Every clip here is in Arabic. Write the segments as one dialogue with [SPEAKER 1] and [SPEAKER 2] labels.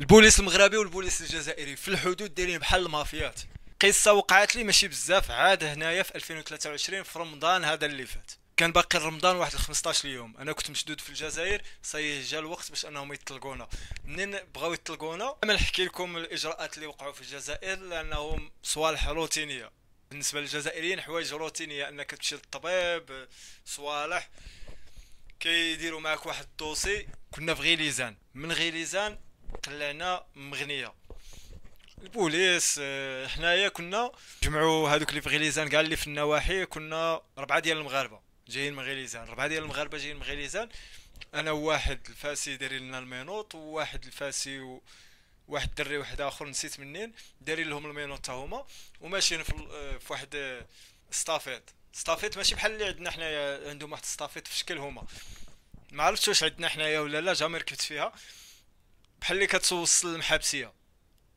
[SPEAKER 1] البوليس المغربي والبوليس الجزائري في الحدود دايرين بحال المافيات. قصة وقعت لي ماشي بزاف عاد هنايا في 2023 في رمضان هذا اللي فات. كان باقي رمضان واحد 15 يوم أنا كنت مشدود في الجزائر صاي جا الوقت باش أنهم يطلقونا منين بغاو يطلقونا أنا نحكي لكم الإجراءات اللي وقعوا في الجزائر لأنهم صوالح روتينية. بالنسبة للجزائريين حوايج روتينية أنك تمشي للطبيب صوالح كيديروا معك واحد ال dossier. كنا في غيليزان. من غيليزان طلعنا مغنية. البوليس آه، حنايا كنا جمعوا هذوك اللي في غيليزان كاع اللي في النواحي كنا ربعة ديال المغاربة. جايين من غيليزان ربعة ديال المغاربة جايين من غيليزان أنا وواحد الفاسي دايرين لنا ال menottes وواحد الفاسي و... واحد الدري واحد آخر نسيت منين دايرين لهم ال menottes تا هما. وماشيين في, آه، في واحد estafette. estafette ماشي بحال اللي عندنا حنايا عندهم واحد estafette في شكل هما. ما عرفتش واش عندنا حنايا ولا لا jamais ركبت فيها. بحال اللي كتوصل المحابسية.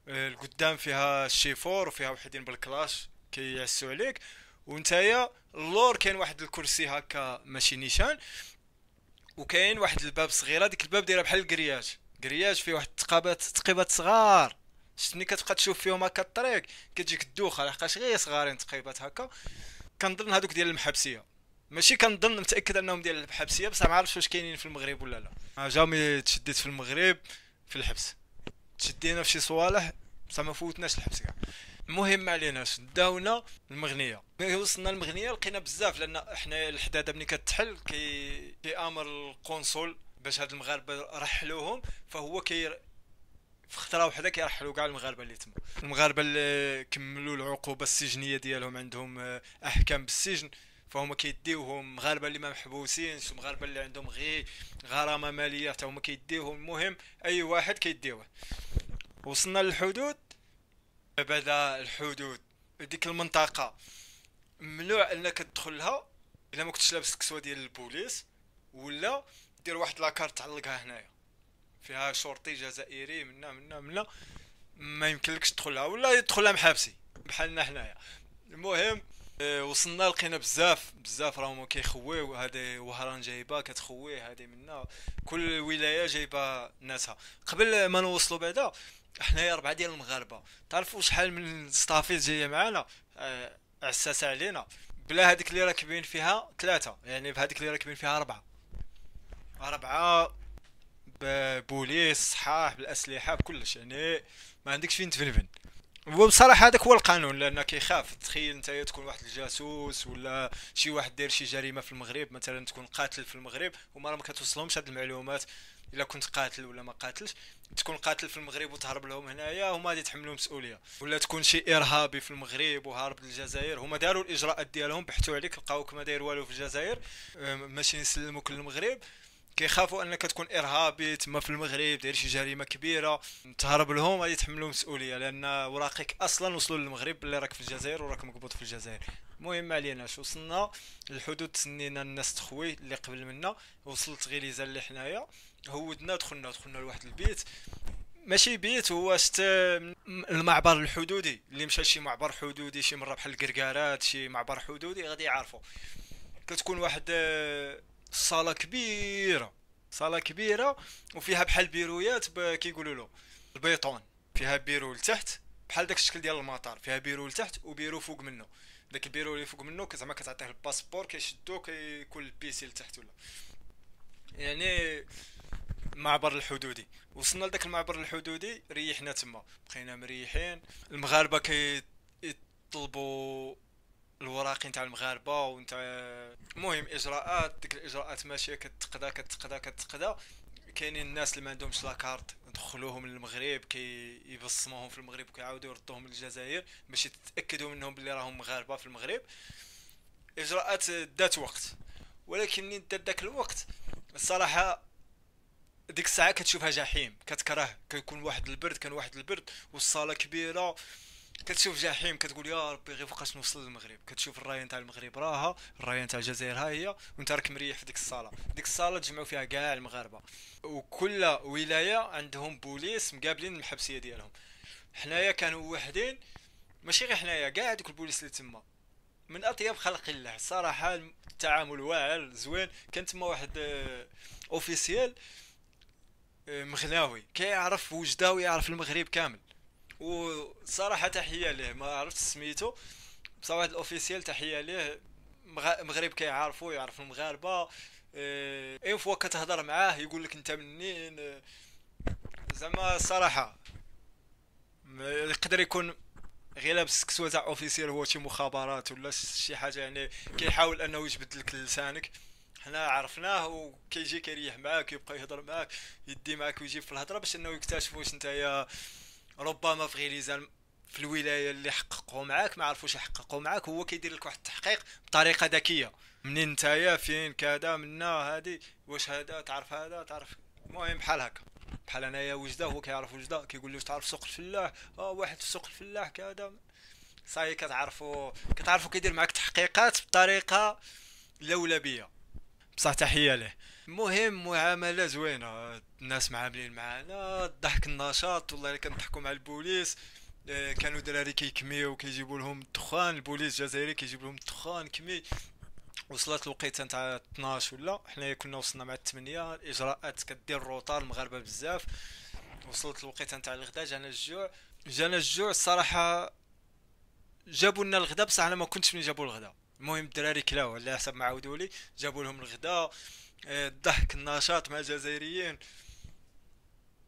[SPEAKER 1] آه، القدام فيها الشيفور وفيها وحدين بالكلاش كيعسوا عليك. ونتايا اللور كاين واحد الكرسي هكا ماشي نيشان وكاين واحد الباب صغيره ديك الباب دايرة بحال ال grillage grillage فيه واحد التقابات تقيبات صغار. شتني كتبقى تشوف فيهم هكا الطريق كتجيك الدوخة. لحقاش غير صغارين تقيبات هكا. كنظن هذوك ديال المحبسيه ماشي كنظن متأكد أنهم ديال المحبسيه بصح ما عرفتش واش كاينين في المغرب ولا لا. جامي تشديت في المغرب. في الحبس. تشدينا في شي صوالح بصح ما فوتناش الحبس كاع. المهم ما عليناش داونا المغنية. ملي وصلنا المغنية لقينا بزاف لأن إحنا الحدادة ملي كتحل كي كيامر القنصل باش هاد المغاربة رحلوهم فهو كي في خطرة وحدة كيرحلوا كاع المغاربة اللي تما. المغاربة اللي كملوا العقوبة السجنية ديالهم عندهم أحكام بالسجن. فهما كيديوهم مغاربه اللي ما محبوسينش المغاربه اللي عندهم غير غرامة مالية حتى هما كيديوهم. المهم أي واحد كيديوه. وصلنا للحدود. بعد الحدود. ديك المنطقة. ممنوع إنك تدخلها إلا ما كنتش لابس الكسوه ديال البوليس ولا دير واحد la carte تعلقها هنايا. فيها شرطي جزائري منا منا منا. ما يمكنلكش تدخلها ولا يدخلها محابسي بحالنا حنايا المهم وصلنا لقينا بزاف بزاف راهم كيخويو هادي وهران جايبة كتخوي هادي منا. كل ولاية جايبة ناسها. قبل ما نوصلوا بعدا حنايا ربعة ديال المغاربة. تعرفوا شحال من estafette جاية معانا؟ آه، عساسه علينا. بلا هذيك اللي راكبين فيها ثلاثة. يعني بهذيك اللي راكبين فيها اربعه اربعه ببوليس صحاح بالأسلحة بكلش يعني ما عندكش فين تفنفن. وبصراحة هذاك هو القانون لأن كيخاف. تخيل أنت تكون واحد الجاسوس ولا شي واحد داير شي جريمة في المغرب مثلا تكون قاتل في المغرب وما ما كتوصلهمش هاد المعلومات. إلا كنت قاتل ولا ما قاتلش تكون قاتل في المغرب وتهرب لهم هنايا هما غادي يتحملوا مسؤولية. ولا تكون شي إرهابي في المغرب وهارب للجزائر هما داروا الإجراءات ديالهم بحثوا عليك لقاوك ما داير والو في الجزائر. ماشي يسلموك للمغرب. كيخافوا أنك تكون إرهابي تما في المغرب داير شي جريمة كبيرة. تهرب لهم غادي يتحملوا مسؤولية لأن وراقك أصلا وصلوا للمغرب اللي راك في الجزائر وراك مقبوض في الجزائر. المهم ما عليناش وصلنا؟ الحدود تسنينا الناس تخوي اللي قبل منا وصلت غيليزا اللي حنايا. هودنا دخلنا دخلنا لواحد البيت. ماشي بيت هو شت المعبر الحدودي. اللي مشى شي معبر حدودي شي مرة بحال الكركارات شي معبر حدودي غادي يعرفوا كتكون واحد صالة كبيرة صالة كبيرة وفيها بحال بيرويات كيقولوا له البيطون فيها بيرو لتحت بحال داك الشكل ديال المطار. فيها بيرو لتحت وبيرو فوق منه. داك البيرو اللي فوق منه زعما كتعطيه ال passeport كيشدو كيكون ال PC لتحت ولا. يعني المعبر الحدودي. وصلنا لذاك المعبر الحدودي ريحنا تما. بقينا مريحين. المغاربة كيطلبوا الوراقي نتاع المغاربة وانت المهم إجراءات ديك الإجراءات ماشية كتقدا كتقدا كتقدا. كاينين الناس اللي ما عندهمش لاكارت ندخلوهم للمغرب كي يبصموهم في المغرب وكيعاودوا يردوهم للجزائر باش يتأكدوا منهم بلي راهم مغاربة في المغرب. إجراءات ذات وقت. ولكن منين دات داك الوقت الصراحة ديك الساعة كتشوفها جحيم كتكره كيكون واحد البرد كان واحد البرد والصالة كبيرة. كتشوف جحيم كتقول يا ربي غير فوقاش نوصل للمغرب. كتشوف الراية نتاع المغرب راها الراية نتاع الجزائر ها هي وانت راك مريح في ديك الصالة. ديك الصالة تجمعوا فيها كاع المغاربة. وكل ولاية عندهم بوليس مقابلين المحبسية ديالهم. حنايا كانوا وحدين ماشي غير حنايا كاع دوك البوليس اللي تما. من أطيب خلق الله. الصراحه التعامل واعر زوين. كان تما واحد officiel آه، مغناوي. كيعرف وجده ويعرف المغرب كامل. وصراحة تحية ليه ما عرفت سميتو. بصح واحد ال officiel تحية ليه مغرب كيعرفو يعرف المغاربة. une fois كتهضر معاه يقول لك انت منين. زعما الصراحة يقدر يكون غير لابس كسوة تاع officier هو شي مخابرات ولا شي حاجة يعني كيحاول انه يجبد لك لسانك. حنا عرفناه وكيجي كيريح معاك يبقى يهضر معاك يدي معاك ويجيب في الهضرة باش انه يكتشف واش نتايا ربما في غيليزان في الولاية اللي حققوا معاك ما عرفوش يحققوا معاك هو كيدير لك واحد التحقيق بطريقة ذكية. منين نتايا فين؟ كذا منا هادي. واش هذا؟ تعرف هذا؟ تعرف. المهم بحال هكا. بحال أنايا وجدة هو كيعرف وجدة كيقول له تعرف سوق الفلاح؟ آه واحد في سوق الفلاح كذا. صاي كتعرفوا كتعرفوا كيدير معاك تحقيقات بطريقة لولبية. بصح تحية ليه المهم معاملة زوينة. الناس معاملين معانا الضحك النشاط والله كنضحكوا مع البوليس آه، كانوا دراري كيكميو كيجيبوا لهم الدخان البوليس الجزائري كيجيب لهم الدخان كمي وصلت الوقيتة نتاع 12 ولا حنايا كنا وصلنا مع 8 الاجراءات كدير الروطار المغاربه بزاف. وصلت الوقيتة نتاع الغدا جانا الجوع. جانا الجوع الصراحة جابوا لنا الغدا بصح أنا ما كنتش من جابوا الغدا. المهم الدراري كلاو على حسب ما عاودوا لي جابوا لهم الغدا. آه، الضحك النشاط مع الجزائريين.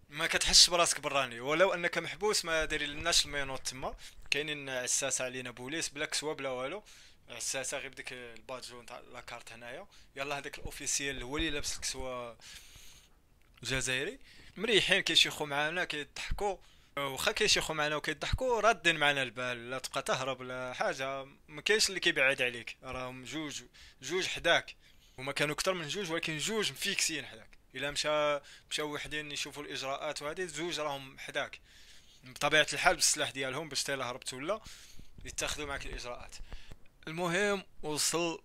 [SPEAKER 1] ما كتحسش براسك براني ولو أنك محبوس ما داير لناش ال menottes تما. كاينين عساس علينا بوليس بلا كسوة بلا والو. عساسة غير بديك ال badge نتاع la carte هنايا. يلا هذاك ال officiel هو اللي لابس الكسوة جزائري مريحين كيشيخو معانا كيضحكوا. واخا كيشيخو معنا وكيضحكوا رادين معنا البال. لا تبقى تهرب لا حاجة. ما كاينش اللي كيبعد عليك. راهم جوج جوج حداك. هما كانوا أكثر من جوج ولكن جوج مفيكسين حداك. إلا مشى مشاو وحدين يشوفوا الإجراءات وهذه زوج راهم حداك. بطبيعة الحال بالسلاح ديالهم باش تيلا هربت ولا يتخذوا معك الإجراءات. المهم وصل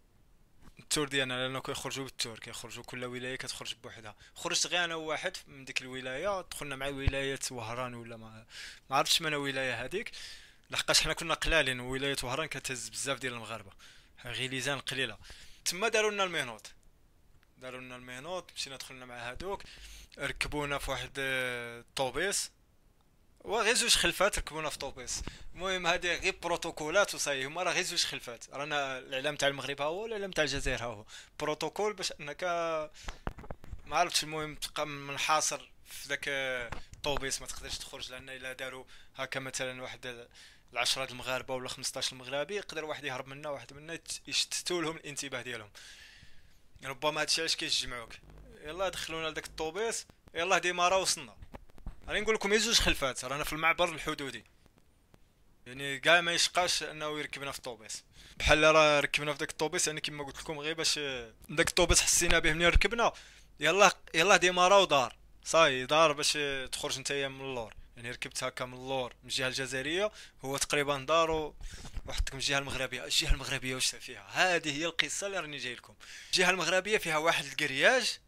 [SPEAKER 1] ال tour ديالنا لأنه كيخرجوا بال tour كيخرجوا كل ولاية كتخرج بوحدها. خرجت غير أنا وواحد من ديك الولاية دخلنا مع ولاية وهران ولا ما ما عرفتش من ولاية هذيك. لحقاش حنا كنا قلالين ولاية وهران كتهز بزاف ديال المغاربة. غير ليزان قليلة. تما داروا لنا المينوط داروا لنا المينوط مشينا دخلنا مع هادوك ركبونا في واحد الطوبيس وغير زوج خلفات ركبونا في طوبيس. المهم هادي غير بروتوكولات وصاي هما راه غير زوج خلفات. رانا الاعلام تاع المغرب ها هو الاعلام تاع الجزائر ها هو؟ بروتوكول باش انك ما عرفتش المهم تبقى منحاصر في ذاك الطوبيس ما تقدرش تخرج لأن إلا داروا هكا مثلا واحد العشرة المغاربة ولا 15 المغربي يقدر واحد يهرب منا واحد منا يشتتوا لهم الانتباه ديالهم. ربما هادشي علاش كيجمعوك يلا دخلونا لذاك الطوبيس يلا ديما وصلنا. راني نقول لكم يزوج خلفات رانا في المعبر الحدودي. يعني كاع ما يشقاش أنه يركبنا في الطوبيس. بحال راه ركبنا في داك الطوبيس يعني كما قلت لكم غير باش داك الطوبيس حسينا به ملي ركبنا. يلا يلا ديمارا ودار. صاي دار باش تخرج نتايا من اللور. يعني ركبت هكا من اللور من الجهة الجزائرية هو تقريبا دارو وحطك من الجهة المغربية. الجهة المغربية واش فيها؟ هذه هي القصة اللي راني جاي لكم. الجهة المغربية فيها واحد ال grillage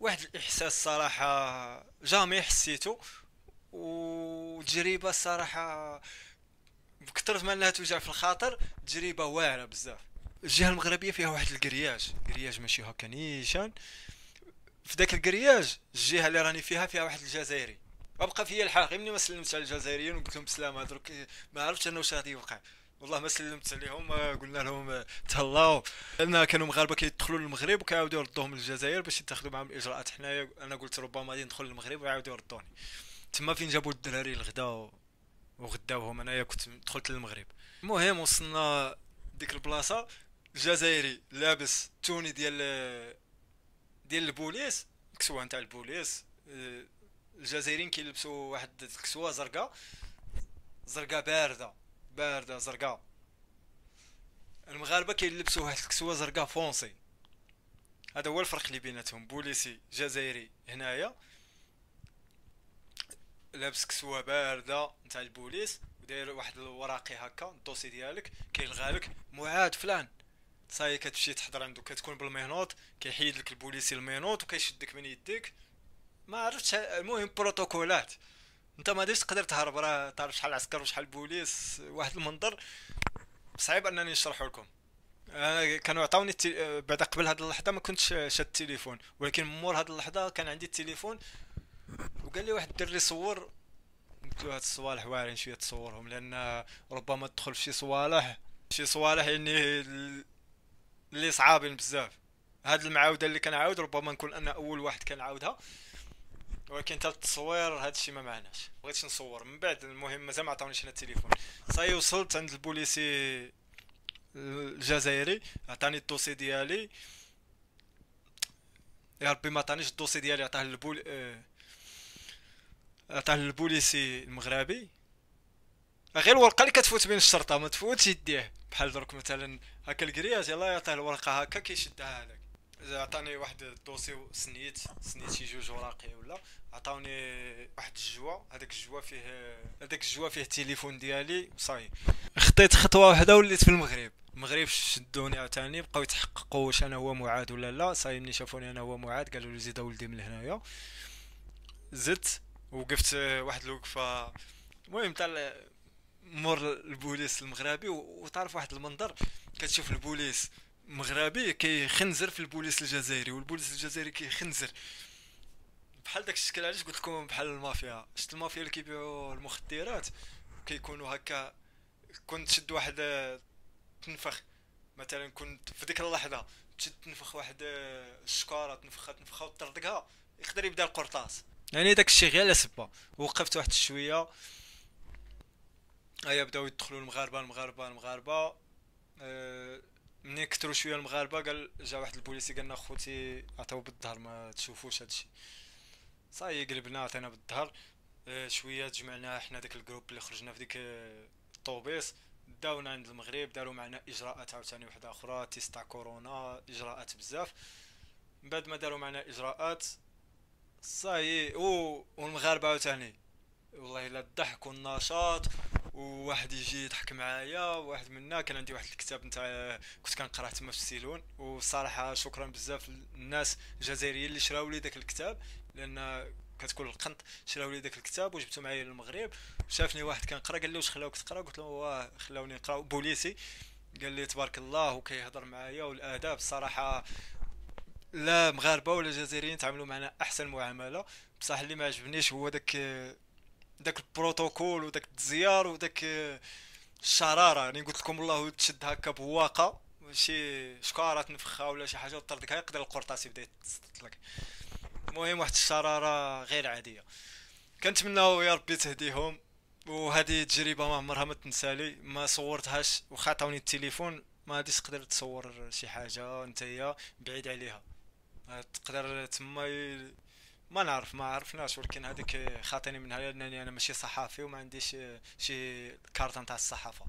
[SPEAKER 1] واحد الإحساس صراحة jamais حسيته وتجربة الصراحه بكثرة ما إنها توجع في الخاطر تجربة واعرة بزاف. الجهة المغربية فيها واحد ال grillage grillage ماشي هكا نيشان. في ذاك الكرياج الجهة اللي راني فيها فيها واحد الجزائري. وبقى فيا الحال. ملي ما سلمت على الجزائريين وقلت لهم بسلامه درك ما عرفتش أنا واش غادي يوقع. والله ما سلمت عليهم قلنا لهم تهلاو. لأن كانوا مغاربة كيدخلوا للمغرب وكيعاودوا يردوهم للجزائر باش يتخذوا معاهم الإجراءات. حنايا أنا قلت ربما غادي ندخل للمغرب ويعاودوا يردوني. تما فين جابوا الدراري الغدا وغداوهم؟ أنايا كنت دخلت للمغرب. المهم وصلنا ديك البلاصة. الجزائري لابس tenue ديال ديال البوليس كسوه نتاع البوليس الجزائريين كيلبسوا واحد الكسوه زرقاء. زرقاء باردة. باردة زرقاء. المغاربة كيلبسوا واحد الكسوه زرقاء foncé. هذا هو الفرق اللي بيناتهم. بوليسي جزائري هنايا. لابس كسوة باردة نتاع البوليس. وداير واحد الوراقي هكا ال dossier ديالك. كيلغالك معاد فلان. صاي كتمشي تحضر عنده كتكون بال menottes. كيحيد لك البوليسي ال menottes وكيشدك من يديك. ما عرفتش المهم بروتوكولات. انت ما ديش تقدر تهرب راه تعرف شحال عسكر وشحال بوليس واحد المنظر. صعيب أنني نشرحه لكم. أنا كانوا عطاوني التي... بعد قبل هذه اللحظة ما كنتش شاد التليفون. ولكن مور هذه اللحظة كان عندي التليفون وقال لي واحد الدري صور. قلت له هاد الصوالح واعرين شوية تصورهم لأن ربما تدخل في شي صوالح شي صوالح يعني اللي صعابين بزاف. هاد المعاودة اللي كنعاود ربما نكون أنا أول واحد كنعاودها. ولكن حتى التصوير هاد الشيء ما معناش. بغيتش نصور. من بعد المهم مازال ما عطاونيش أنا التليفون. صاي وصلت عند البوليسي الجزائري عطاني الدوسي ديالي. يا ربي ما عطانيش الدوسي ديالي عطاه للبول آه عطاه للبوليسي المغربي. غير الورقة اللي كتفوت بين الشرطة ما تفوتش يديه. بحال درك مثلا هكا ال grillage يلاه يعطيه الورقة هكا كيشدها لك عطاني واحد ال dossier سنيت سنيت شي جوج وراقي ولا عطاوني واحد الجوا هذاك الجوا فيه هذاك الجوا فيه التليفون ديالي صاي خطيت خطوة واحدة وليت في المغرب. المغرب شدوني عاوتاني بقاو يتحققوا واش أنا هو معاد ولا لا. صاي ملي شافوني أنا هو معاد قالوا لي زيد ولدي من هنايا. زدت وقفت واحد الوقفة. المهم تاع مور البوليس المغربي وتعرف واحد المنظر كتشوف البوليس. مغربي كيخنزر في البوليس الجزائري والبوليس الجزائري كيخنزر. بحال داك الشكل علاش قلت لكم بحال المافيا؟ شفت المافيا اللي كيبيعوا المخدرات كيكونوا هكا كنت تشد واحد تنفخ مثلا كنت في ديك اللحظة تشد تنفخ واحد الشكارة تنفخها تنفخها وتطردقها يقدر يبدأ القرطاس. يعني داك الشيء غير سبه وقفت واحد الشويه هيا بدأو يدخلوا المغاربة المغاربة المغاربة. أه منين كثروا شوية المغاربة قال جا واحد البوليسي قالنا خوتي عطاو بالظهر ما تشوفوش هادشي صاي قلبنا عطينا بالظهر أه شوية تجمعنا حنا داك ال groupe اللي خرجنا في ديك الطوبيس. داونا عند المغرب داروا معنا إجراءات عاوتاني وحده أخرى test تاع كورونا إجراءات بزاف. من بعد ما داروا معنا إجراءات صاي والمغاربة عاوتاني. والله إلا الضحك والنشاط. وواحد يجي يضحك معايا واحد منا كان عندي واحد الكتاب نتاع كنت كنقرأ تما في السيلون. والصراحه شكرا بزاف للناس الجزائريين اللي شراو لي داك الكتاب لأن كتكون القنط شراو لي داك الكتاب وجبته معايا للمغرب. شافني واحد كنقرأ قال لي واش خلاوك تقرأ؟ قلت له واه خلاوني نقرا بوليسي قال لي تبارك الله وكيهضر معايا والآداب. الصراحه لا مغاربة ولا جزائريين تعاملوا معنا أحسن معاملة. بصح اللي ما عجبنيش هو داك داك البروتوكول وداك التزيار وداك الشراره يعني قلت لكم والله تشد هكا بواقة. شي شكاره تنفخها ولا شي حاجة؟ وطردك يقدر القرطاس يبدأ يتسطط لك المهم واحد الشرارة غير عادية. كنتمناو يا ربي تهديهم. وهذه تجربة ما عمرها ما تنسالي. ما صورتهاش وخا عطاوني التليفون ما غاديش تقدر تصور شي حاجة نتايا بعيد عليها. تقدر تما ما نعرف ما عرفناش ولكن هذيك خاطيني منها لأنني أنا ماشي صحافي وما عنديش شي كارت نتاع الصحافة.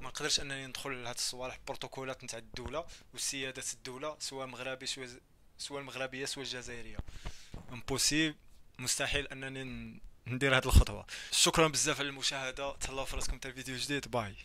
[SPEAKER 1] ما نقدرش أنني ندخل لهاد الصوالح بروتوكولات نتاع الدولة وسياده الدولة سواء مغربي سواء سواء المغربية سواء الجزائرية. impossible مستحيل أنني ندير هاد الخطوة. شكرا بزاف على المشاهدة. تهلاو في راسكم تاع فيديو جديد. bye.